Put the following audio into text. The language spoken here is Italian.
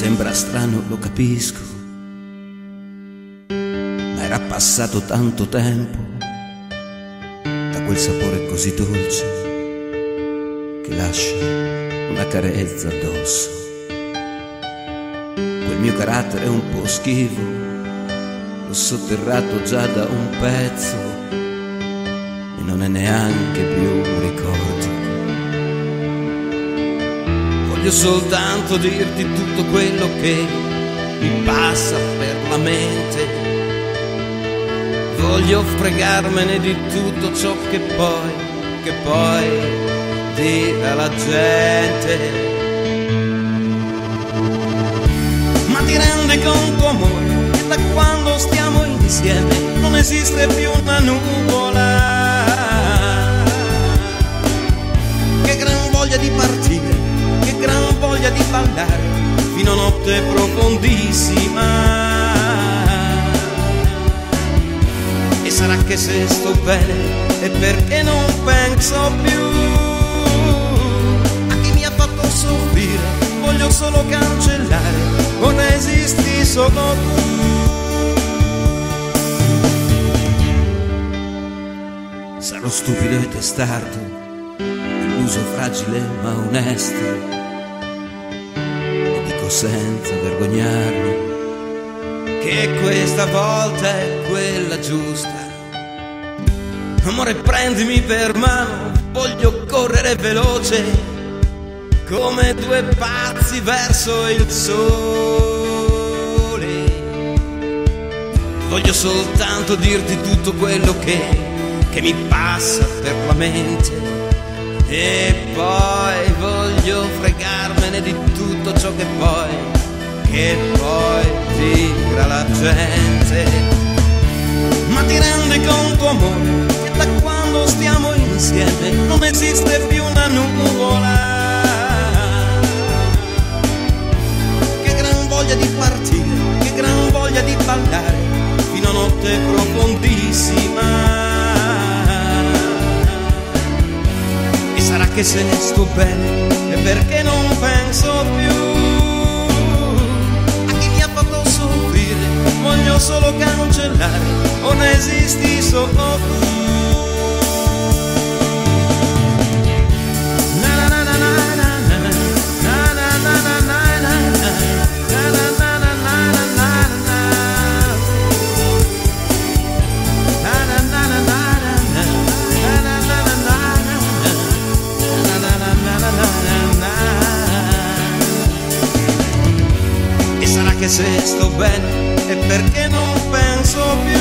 Sembra strano, lo capisco, ma era passato tanto tempo da quel sapore così dolce che lascia una carezza addosso. Quel mio carattere è un po' schivo, l'ho sotterrato già da un pezzo e non è neanche più voglio soltanto dirti tutto quello che mi passa per la mente. Voglio fregarmene di tutto ciò che poi, che poi dirà la gente. Ma ti rendi conto amore che da quando stiamo insieme non esiste più una nuvola. Fino a notte profondissima. E sarà che se sto bene è perché non penso più a chi mi ha fatto soffrire, voglio solo cancellare, non esisti solo tu. Sarò stupido e testardo, illuso, fragile ma onesto senza vergognarmi che questa volta è quella giusta. Amore, prendimi per mano, voglio correre veloce come due pazzi verso il sole. Voglio soltanto dirti tutto quello che, che mi passa per la mente e poi voglio fregarmene di tutto ciò che poi, che poi tira la gente. Ma ti rendi conto amore che da quando stiamo insieme non esiste più una nuvola. Che gran voglia di partire, che gran voglia di ballare fino a notte profondissima. sarà che se ne sto bene e perché non penso più solo cancellare, non esisti solo tu. se sto bene e perché non penso più